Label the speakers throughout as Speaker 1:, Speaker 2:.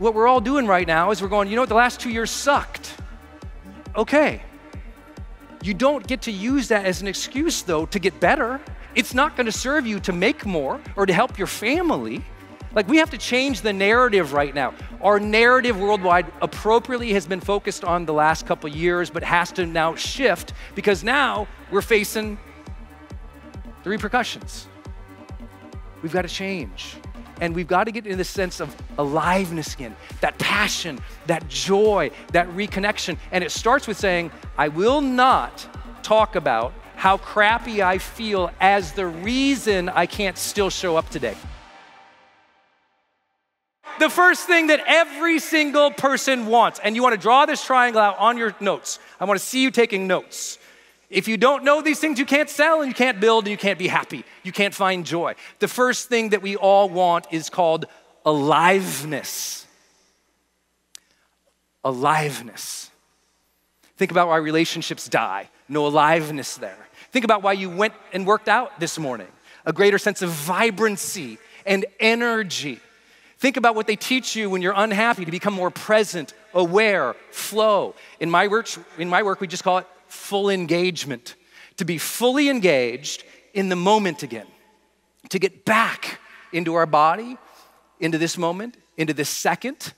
Speaker 1: what we're all doing right now is we're going, you know what, the last two years sucked. Okay. You don't get to use that as an excuse, though, to get better. It's not going to serve you to make more or to help your family. Like, we have to change the narrative right now. Our narrative worldwide appropriately has been focused on the last couple years, but has to now shift because now we're facing the repercussions. We've got to change. And we've got to get in the sense of aliveness again, that passion, that joy, that reconnection. And it starts with saying, I will not talk about how crappy I feel as the reason I can't still show up today. The first thing that every single person wants, and you want to draw this triangle out on your notes. I want to see you taking notes. If you don't know these things, you can't sell and you can't build and you can't be happy. You can't find joy. The first thing that we all want is called aliveness. Aliveness. Think about why relationships die. No aliveness there. Think about why you went and worked out this morning. A greater sense of vibrancy and energy. Think about what they teach you when you're unhappy to become more present, aware, flow. In my work, in my work we just call it full engagement, to be fully engaged in the moment again, to get back into our body, into this moment, into this second.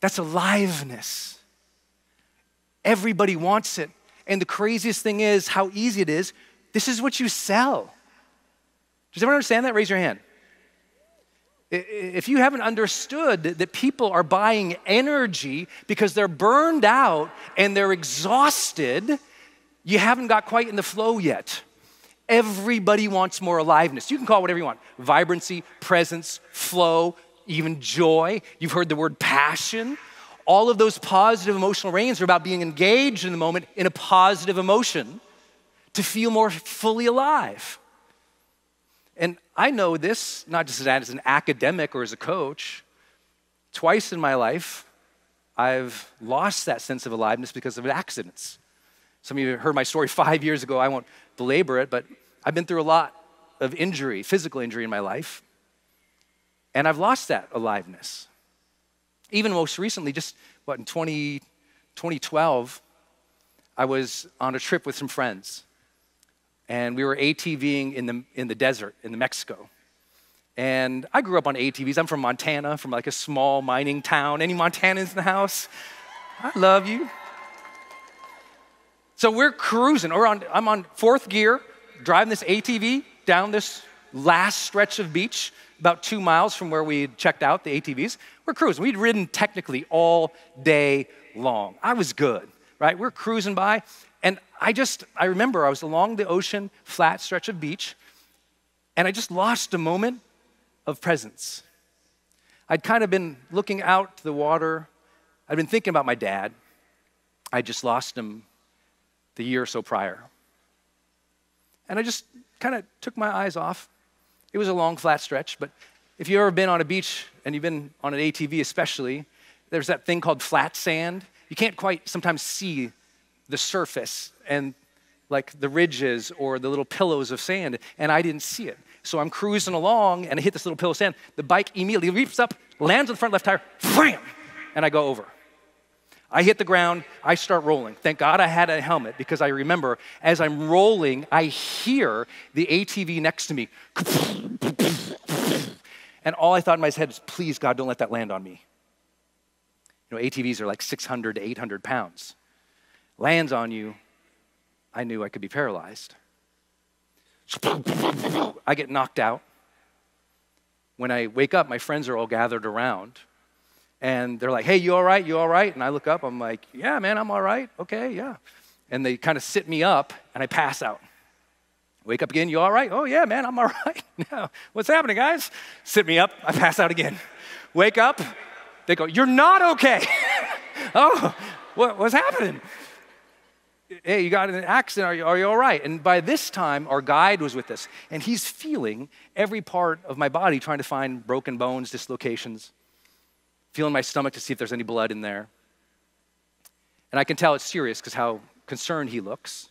Speaker 1: That's aliveness. Everybody wants it. And the craziest thing is how easy it is. This is what you sell. Does everyone understand that? Raise your hand. If you haven't understood that people are buying energy because they're burned out and they're exhausted, you haven't got quite in the flow yet. Everybody wants more aliveness. You can call it whatever you want vibrancy, presence, flow, even joy. You've heard the word passion. All of those positive emotional ranges are about being engaged in the moment in a positive emotion to feel more fully alive. I know this not just as an academic or as a coach. Twice in my life, I've lost that sense of aliveness because of accidents. Some of you heard my story five years ago. I won't belabor it, but I've been through a lot of injury, physical injury in my life. And I've lost that aliveness. Even most recently, just what, in 20, 2012, I was on a trip with some friends and we were ATVing in the, in the desert in Mexico. And I grew up on ATVs. I'm from Montana, from like a small mining town. Any Montanans in the house? I love you. So we're cruising. We're on, I'm on fourth gear, driving this ATV down this last stretch of beach, about two miles from where we checked out the ATVs. We're cruising. We'd ridden technically all day long. I was good, right? We're cruising by, and I just, I remember I was along the ocean, flat stretch of beach, and I just lost a moment of presence. I'd kind of been looking out to the water. I'd been thinking about my dad. I just lost him the year or so prior. And I just kind of took my eyes off. It was a long, flat stretch, but if you've ever been on a beach and you've been on an ATV, especially, there's that thing called flat sand. You can't quite sometimes see the surface and like the ridges or the little pillows of sand, and I didn't see it. So I'm cruising along and I hit this little pillow of sand. The bike immediately leaps up, lands on the front left tire, wham, and I go over. I hit the ground, I start rolling. Thank God I had a helmet because I remember as I'm rolling, I hear the ATV next to me. And all I thought in my head is, please, God, don't let that land on me. You know, ATVs are like 600 to 800 pounds lands on you, I knew I could be paralyzed. I get knocked out. When I wake up, my friends are all gathered around. And they're like, hey, you all right? You all right? And I look up, I'm like, yeah, man, I'm all right. Okay, yeah. And they kind of sit me up, and I pass out. Wake up again, you all right? Oh, yeah, man, I'm all right. now, What's happening, guys? Sit me up, I pass out again. Wake up, they go, you're not okay. oh, what, what's happening? Hey, you got an accident. Are you, are you all right? And by this time, our guide was with us, and he's feeling every part of my body, trying to find broken bones, dislocations, feeling my stomach to see if there's any blood in there. And I can tell it's serious because how concerned he looks.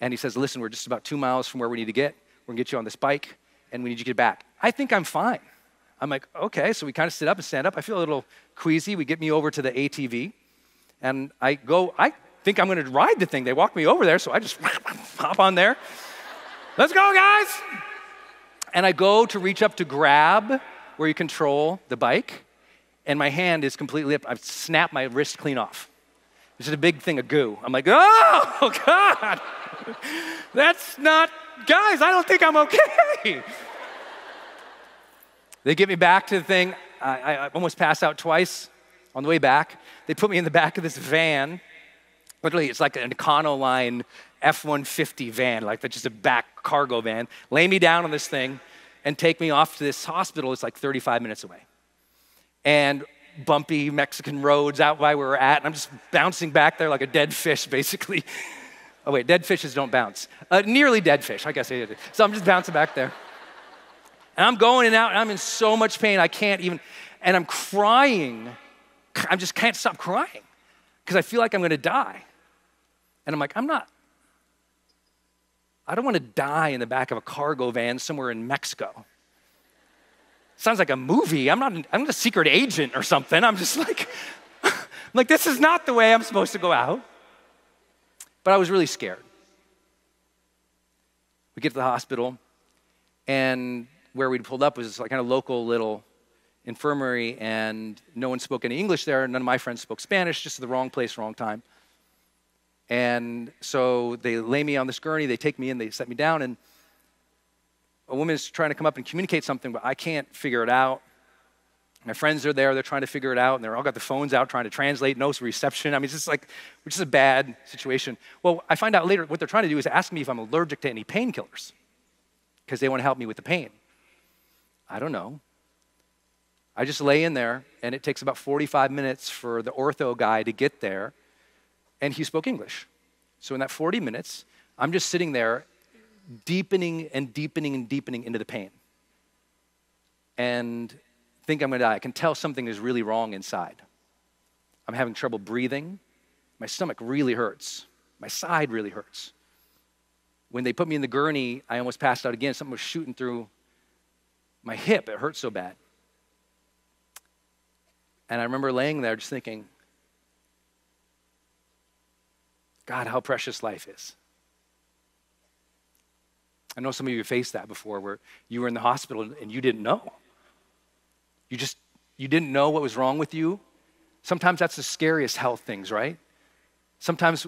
Speaker 1: And he says, Listen, we're just about two miles from where we need to get. We're going to get you on this bike, and we need you to get back. I think I'm fine. I'm like, okay. So we kind of sit up and stand up. I feel a little queasy. We get me over to the ATV, and I go, I think I'm going to ride the thing. They walk me over there, so I just hop on there. Let's go, guys. And I go to reach up to grab where you control the bike, and my hand is completely up. I've snapped my wrist clean off. This is a big thing of goo. I'm like, oh, God, that's not, guys, I don't think I'm okay. they get me back to the thing. I, I almost passed out twice on the way back. They put me in the back of this van. It's like an Econoline F 150 van, like that's just a back cargo van. Lay me down on this thing and take me off to this hospital. It's like 35 minutes away. And bumpy Mexican roads out by where we're at, and I'm just bouncing back there like a dead fish, basically. Oh, wait, dead fishes don't bounce. Uh, nearly dead fish, I guess I did. So I'm just bouncing back there. And I'm going and out, and I'm in so much pain, I can't even, and I'm crying. I just can't stop crying because I feel like I'm gonna die. And I'm like, I'm not, I don't wanna die in the back of a cargo van somewhere in Mexico. Sounds like a movie. I'm not, I'm not a secret agent or something. I'm just like, like, this is not the way I'm supposed to go out. But I was really scared. We get to the hospital, and where we'd pulled up was this like kind of local little infirmary, and no one spoke any English there. None of my friends spoke Spanish, just the wrong place, wrong time. And so they lay me on this gurney, they take me in, they set me down, and a woman is trying to come up and communicate something, but I can't figure it out. My friends are there, they're trying to figure it out, and they're all got the phones out trying to translate, no reception. I mean, it's just like, which is a bad situation. Well, I find out later what they're trying to do is ask me if I'm allergic to any painkillers because they want to help me with the pain. I don't know. I just lay in there, and it takes about 45 minutes for the ortho guy to get there, and he spoke English. So in that 40 minutes, I'm just sitting there deepening and deepening and deepening into the pain. And think I'm gonna die. I can tell something is really wrong inside. I'm having trouble breathing. My stomach really hurts. My side really hurts. When they put me in the gurney, I almost passed out again. Something was shooting through my hip. It hurt so bad. And I remember laying there just thinking, God, how precious life is. I know some of you faced that before where you were in the hospital and you didn't know. You just, you didn't know what was wrong with you. Sometimes that's the scariest health things, right? Sometimes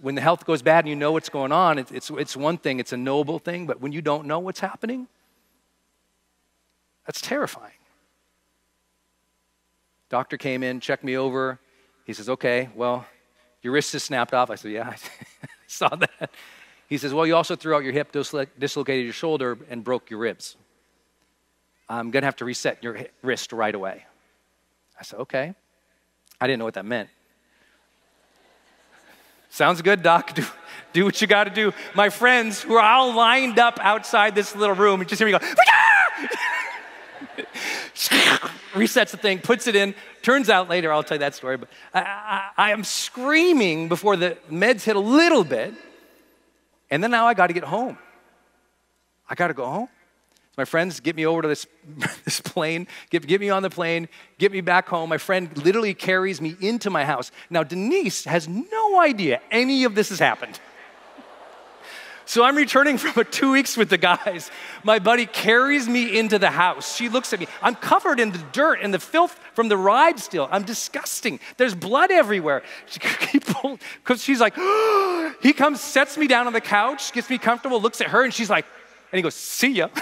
Speaker 1: when the health goes bad and you know what's going on, it's, it's, it's one thing, it's a noble thing, but when you don't know what's happening, that's terrifying. Doctor came in, checked me over. He says, Okay, well, your wrist is snapped off. I said, Yeah, I saw that. He says, Well, you also threw out your hip, dislocated your shoulder, and broke your ribs. I'm going to have to reset your wrist right away. I said, Okay. I didn't know what that meant. Sounds good, doc. Do, do what you got to do. My friends who are all lined up outside this little room and just hear me go, resets the thing, puts it in. Turns out later, I'll tell you that story, but I, I, I am screaming before the meds hit a little bit. And then now I got to get home. I got to go home. My friends get me over to this, this plane, get, get me on the plane, get me back home. My friend literally carries me into my house. Now, Denise has no idea any of this has happened. So I'm returning from a two weeks with the guys. My buddy carries me into the house. She looks at me. I'm covered in the dirt and the filth from the ride still. I'm disgusting. There's blood everywhere. Because she's like, he comes, sets me down on the couch, gets me comfortable, looks at her, and she's like, and he goes, see ya.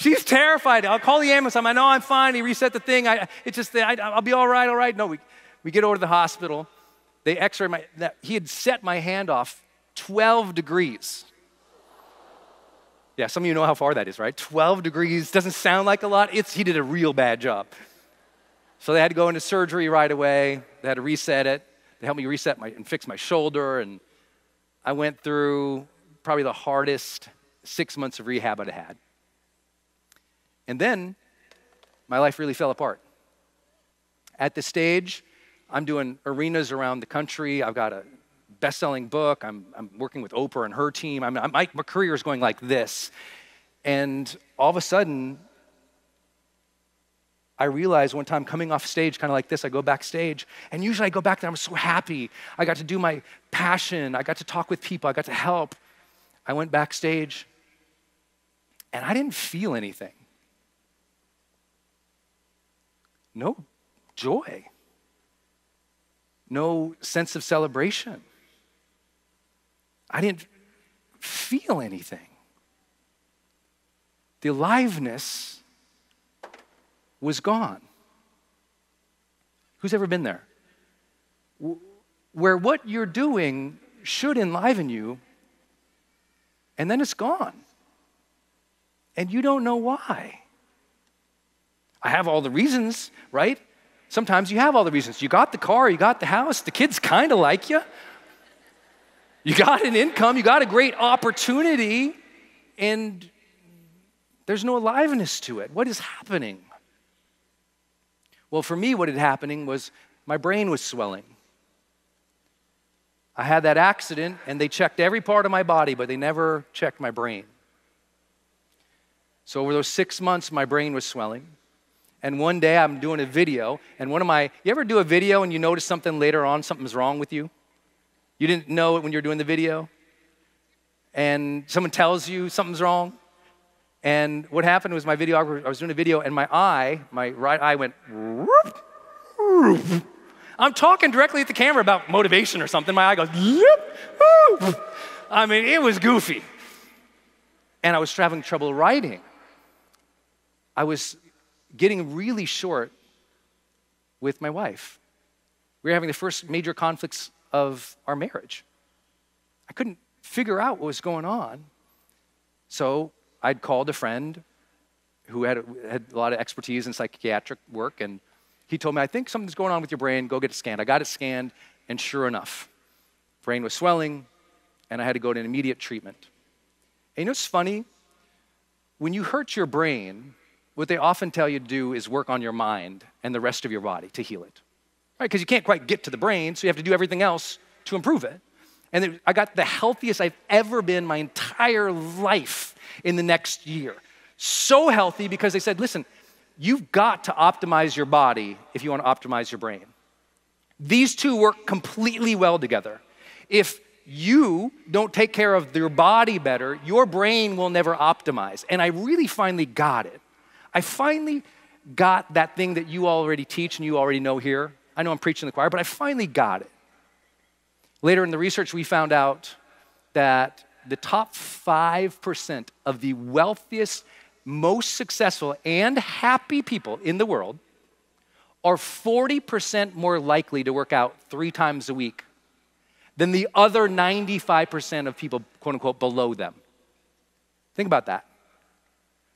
Speaker 1: She's terrified. I'll call the ambulance. I'm, like, no, I'm fine. He reset the thing. I, it's just, I, I'll be all right, all right. No, we, we get over to the hospital. They x ray my, he had set my hand off 12 degrees. Yeah, some of you know how far that is, right? 12 degrees doesn't sound like a lot. It's, he did a real bad job. So they had to go into surgery right away. They had to reset it. They helped me reset my, and fix my shoulder. And I went through probably the hardest six months of rehab I'd had. And then my life really fell apart. At the stage, I'm doing arenas around the country. I've got a best selling book. I'm, I'm working with Oprah and her team. I'm, I'm, my career is going like this. And all of a sudden, I realized one time coming off stage, kind of like this, I go backstage, and usually I go back there, I'm so happy. I got to do my passion, I got to talk with people, I got to help. I went backstage, and I didn't feel anything. No joy, no sense of celebration. I didn't feel anything. The aliveness was gone. Who's ever been there? Where what you're doing should enliven you, and then it's gone. And you don't know why. I have all the reasons, right? Sometimes you have all the reasons. You got the car, you got the house, the kids kind of like you. You got an income, you got a great opportunity, and there's no aliveness to it. What is happening? Well, for me, what had happening was my brain was swelling. I had that accident, and they checked every part of my body, but they never checked my brain. So, over those six months, my brain was swelling. And one day I'm doing a video, and one of my, you ever do a video and you notice something later on, something's wrong with you? You didn't know it when you're doing the video? And someone tells you something's wrong? And what happened was my videographer, I was doing a video, and my eye, my right eye went, whoop, whoop. I'm talking directly at the camera about motivation or something. My eye goes, whoop, I mean, it was goofy. And I was having trouble writing. I was getting really short with my wife. We were having the first major conflicts of our marriage. I couldn't figure out what was going on. So I'd called a friend who had, had a lot of expertise in psychiatric work, and he told me, I think something's going on with your brain. Go get it scanned. I got it scanned, and sure enough, brain was swelling, and I had to go to an immediate treatment. And you know what's funny? When you hurt your brain, what they often tell you to do is work on your mind and the rest of your body to heal it. Right? Because you can't quite get to the brain, so you have to do everything else to improve it. And I got the healthiest I've ever been my entire life in the next year. So healthy because they said, listen, you've got to optimize your body if you want to optimize your brain. These two work completely well together. If you don't take care of your body better, your brain will never optimize. And I really finally got it. I finally got that thing that you already teach and you already know here. I know I'm preaching the choir, but I finally got it. Later in the research, we found out that the top 5% of the wealthiest, most successful, and happy people in the world are 40% more likely to work out three times a week than the other 95% of people, quote unquote, below them. Think about that.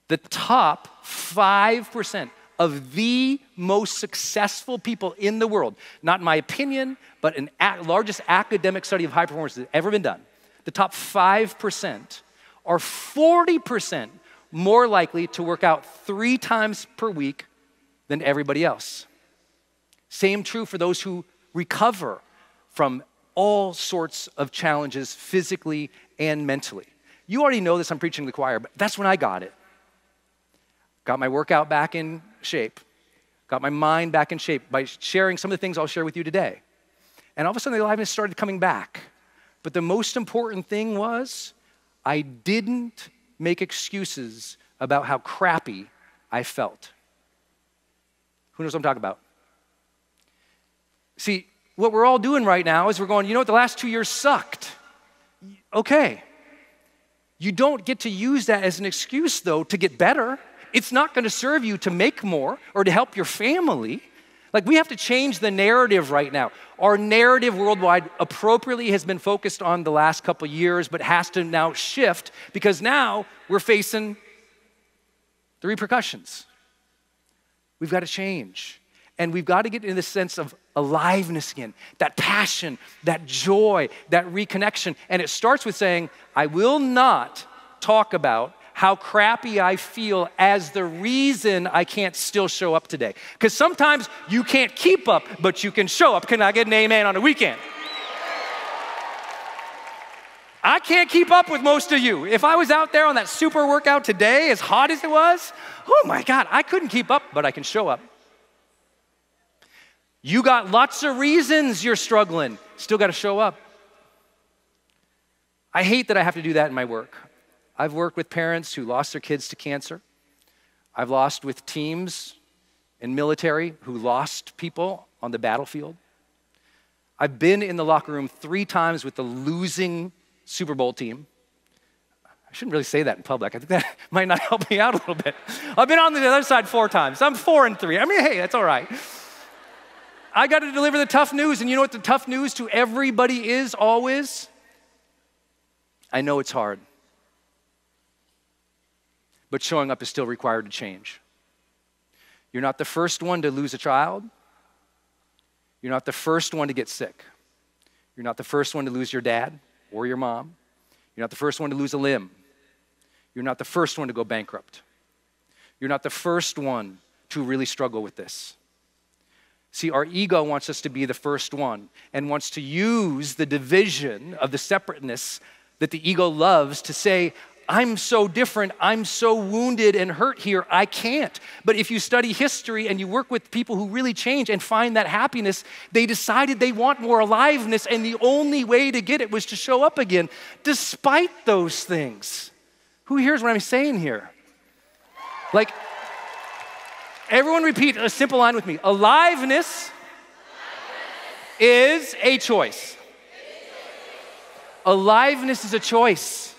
Speaker 1: The top 5% of the most successful people in the world, not in my opinion, but an largest academic study of high performance that's ever been done, the top 5% are 40% more likely to work out three times per week than everybody else. Same true for those who recover from all sorts of challenges physically and mentally. You already know this, I'm preaching the choir, but that's when I got it. Got my workout back in shape, got my mind back in shape by sharing some of the things I'll share with you today. And all of a sudden, the aliveness started coming back. But the most important thing was I didn't make excuses about how crappy I felt. Who knows what I'm talking about? See, what we're all doing right now is we're going, you know what, the last two years sucked. Okay. You don't get to use that as an excuse, though, to get better. It's not going to serve you to make more or to help your family. Like, we have to change the narrative right now. Our narrative worldwide appropriately has been focused on the last couple years, but has to now shift because now we're facing the repercussions. We've got to change. And we've got to get in the sense of aliveness again, that passion, that joy, that reconnection. And it starts with saying, I will not talk about how crappy I feel as the reason I can't still show up today. Because sometimes you can't keep up, but you can show up. Can I get an amen on the weekend? I can't keep up with most of you. If I was out there on that super workout today, as hot as it was, oh my God, I couldn't keep up, but I can show up. You got lots of reasons you're struggling, still got to show up. I hate that I have to do that in my work. I've worked with parents who lost their kids to cancer. I've lost with teams in military who lost people on the battlefield. I've been in the locker room three times with the losing Super Bowl team. I shouldn't really say that in public. I think that might not help me out a little bit. I've been on the other side four times. I'm four and three. I mean, hey, that's all right. I got to deliver the tough news. And you know what the tough news to everybody is always? I know it's hard. But showing up is still required to change. You're not the first one to lose a child. You're not the first one to get sick. You're not the first one to lose your dad or your mom. You're not the first one to lose a limb. You're not the first one to go bankrupt. You're not the first one to really struggle with this. See, our ego wants us to be the first one and wants to use the division of the separateness that the ego loves to say, I'm so different, I'm so wounded and hurt here, I can't. But if you study history and you work with people who really change and find that happiness, they decided they want more aliveness, and the only way to get it was to show up again, despite those things. Who hears what I'm saying here? Like, everyone repeat a simple line with me aliveness is a choice. Aliveness is a choice.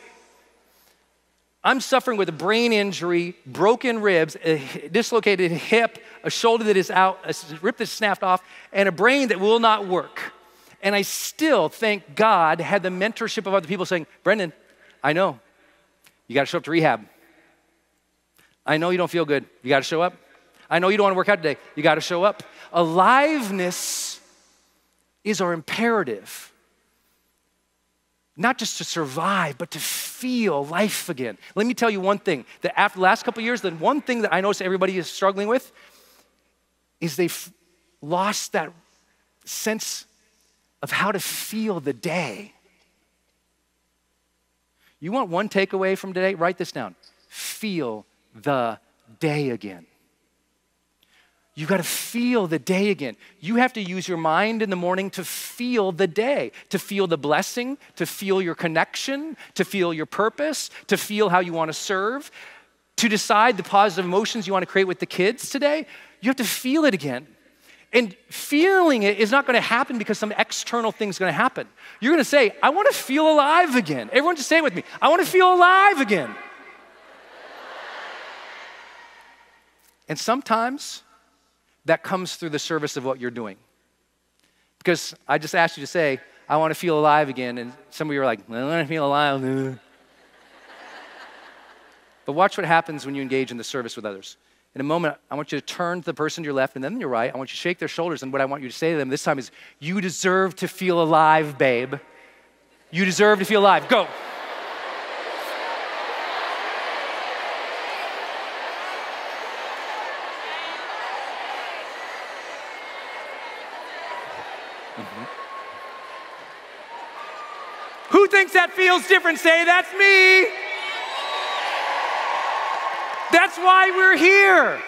Speaker 1: I'm suffering with a brain injury, broken ribs, a dislocated hip, a shoulder that is out, a rib that's snapped off, and a brain that will not work. And I still, thank God, had the mentorship of other people saying, Brendon, I know. You got to show up to rehab. I know you don't feel good. You got to show up. I know you don't want to work out today. You got to show up. Aliveness is our imperative not just to survive, but to feel life again. Let me tell you one thing that after the last couple years, the one thing that I notice everybody is struggling with is they've lost that sense of how to feel the day. You want one takeaway from today? Write this down. Feel the day again. You got to feel the day again. You have to use your mind in the morning to feel the day, to feel the blessing, to feel your connection, to feel your purpose, to feel how you want to serve, to decide the positive emotions you want to create with the kids today. You have to feel it again. And feeling it is not going to happen because some external thing is going to happen. You're going to say, I want to feel alive again. Everyone just say it with me. I want to feel alive again. And sometimes that comes through the service of what you're doing. Because I just asked you to say, I want to feel alive again. And some of you are like, I want to feel alive. but watch what happens when you engage in the service with others. In a moment, I want you to turn to the person to your left and then your right. I want you to shake their shoulders. And what I want you to say to them this time is, You deserve to feel alive, babe. You deserve to feel alive. Go. Who thinks that feels different? Say, that's me. That's why we're here.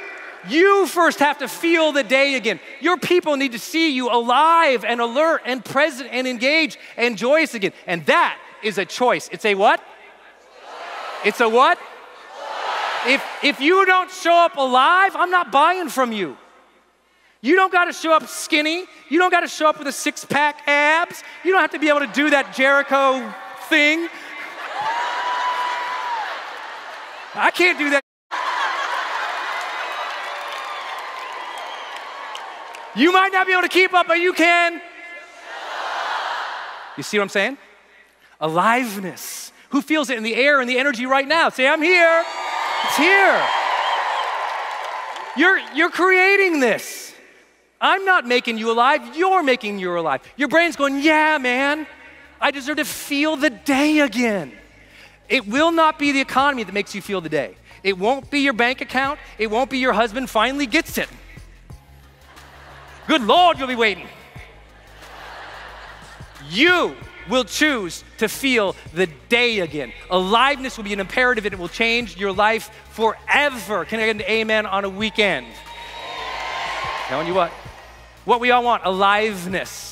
Speaker 1: You first have to feel the day again. Your people need to see you alive and alert and present and engaged and joyous again. And that is a choice. It's a what? It's a what? If, if you don't show up alive, I'm not buying from you. You don't got to show up skinny. You don't got to show up with a six pack abs. You don't have to be able to do that Jericho thing. I can't do that. You might not be able to keep up, but you can. You see what I'm saying? Aliveness. Who feels it in the air and the energy right now? Say, I'm here. It's here. You're, you're creating this. I'm not making you alive, you're making you alive. Your brain's going, yeah, man, I deserve to feel the day again. It will not be the economy that makes you feel the day. It won't be your bank account. It won't be your husband finally gets it. Good Lord, you'll be waiting. You will choose to feel the day again. Aliveness will be an imperative and it will change your life forever. Can I get an amen on a weekend? Telling you what, what we all want aliveness